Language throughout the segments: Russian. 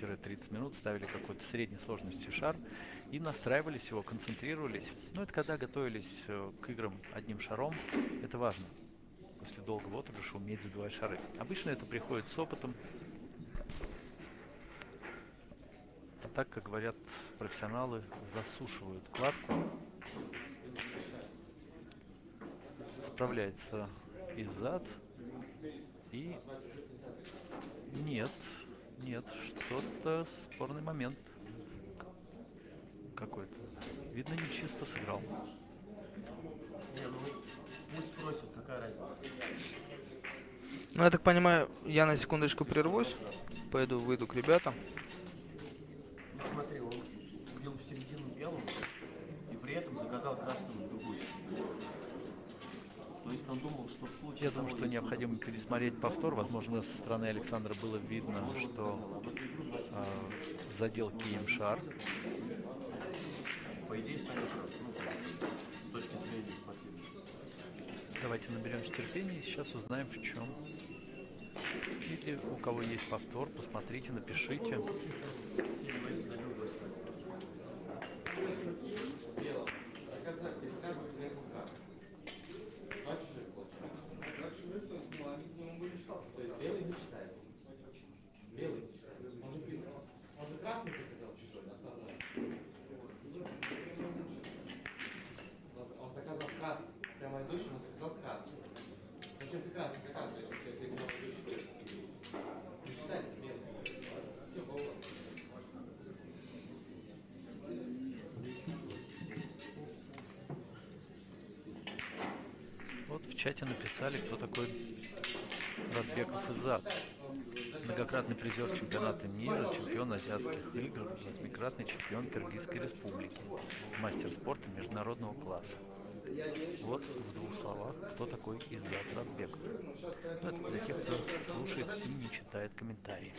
15-30 минут, ставили какой-то средней сложности шар и настраивались его, концентрировались. Но это когда готовились э, к играм одним шаром, это важно. После долгого отдыха уметь задавать шары. Обычно это приходит с опытом. А так, как говорят профессионалы, засушивают кладку. Справляется и зад, и... Нет, нет, что-то спорный момент какой-то. Видно, не чисто сыграл. Не, ну пусть спросят, какая разница. Ну, я так понимаю, я на секундочку прервусь. Пойду, выйду к ребятам. Ну смотри, он бил в середину белым и при этом заказал красным другую середину. Он думал, что в случае Я думаю, того, что необходимо пересмотреть повтор. Возможно, со стороны Александра было видно, что а, задел кием шар. По идее, сами прав. Ну, с точки зрения спортивной. Давайте наберемся терпения и сейчас узнаем в чем. Или у кого есть повтор, посмотрите, напишите. Белый не считается. Белый не считается. Он же, он же красный заказал чужой, основной. Он- заказал красный. Прямо идущий, он заказал красный. Зачем ты красный заказываешь, если ты идущий? Не считается белый. Все. Вот в чате написали, кто такой Радбеков Изад. Многократный призер чемпионата мира, чемпион азиатских игр, восьмикратный чемпион Киргизской республики, мастер спорта международного класса. Вот в двух словах, кто такой Изад Радбеков. Ну, это для тех, кто слушает и не читает комментарии.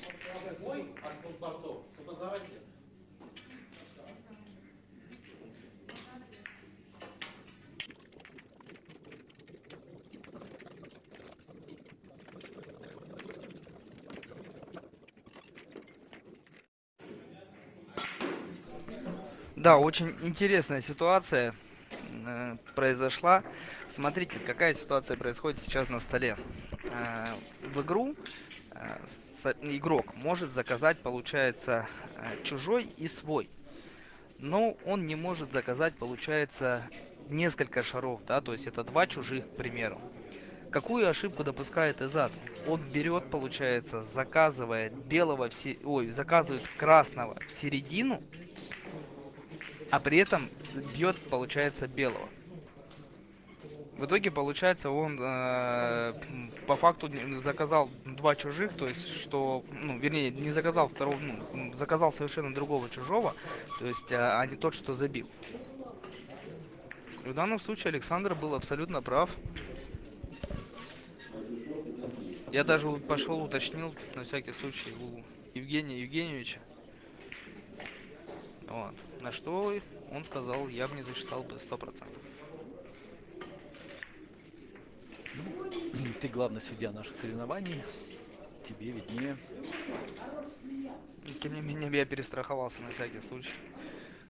Да, очень интересная ситуация э, произошла. Смотрите, какая ситуация происходит сейчас на столе. Э, в игру э, с- игрок может заказать, получается, э, чужой и свой. Но он не может заказать, получается, несколько шаров, да, то есть это два чужих, к примеру. Какую ошибку допускает Изад? Он берет, получается, заказывает белого, в се- ой, заказывает красного в середину, а при этом бьет, получается, белого. В итоге, получается, он э, по факту заказал два чужих, то есть, что, ну, вернее, не заказал второго, ну, заказал совершенно другого чужого, то есть, а, а не тот, что забил. В данном случае Александр был абсолютно прав. Я даже пошел уточнил на всякий случай у Евгения Евгеньевича. Вот. На что он сказал, я бы не засчитал бы 100%. Ты главный судья наших соревнований. Тебе виднее. Тем не менее, я перестраховался на всякий случай.